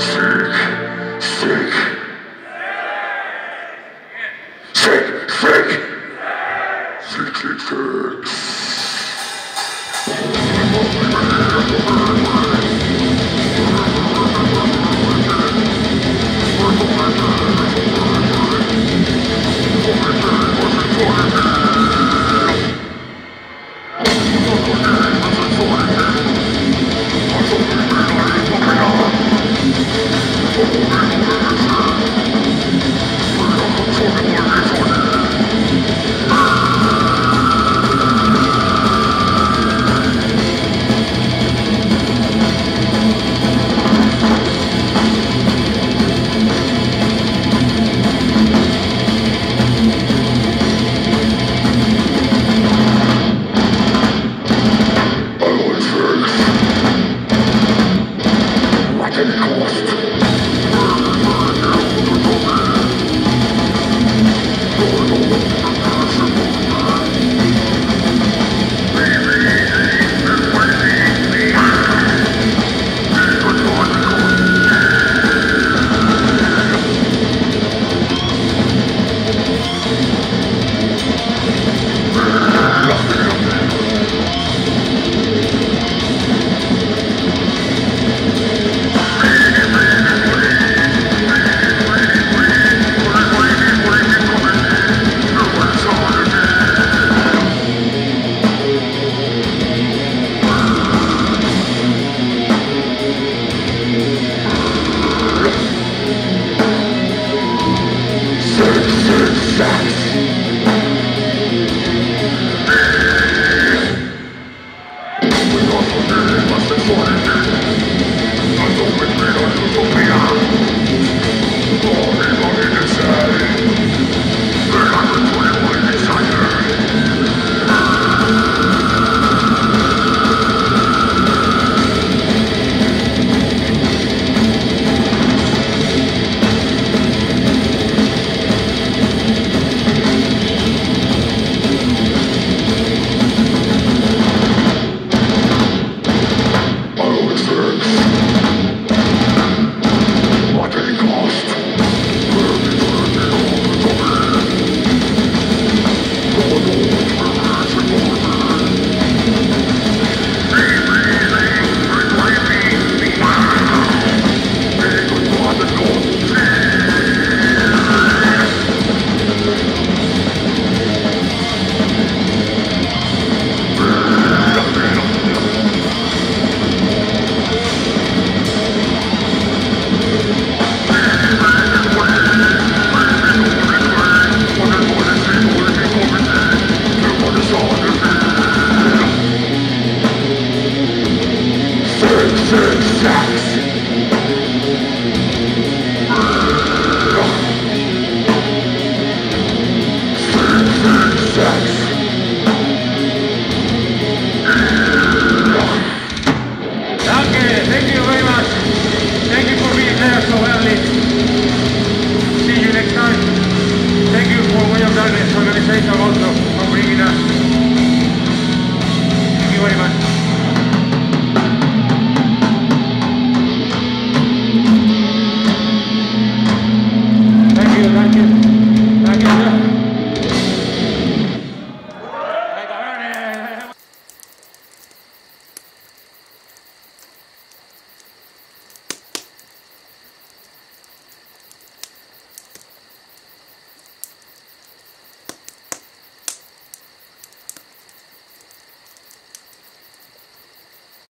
Oi, sick, cost? Six, Six,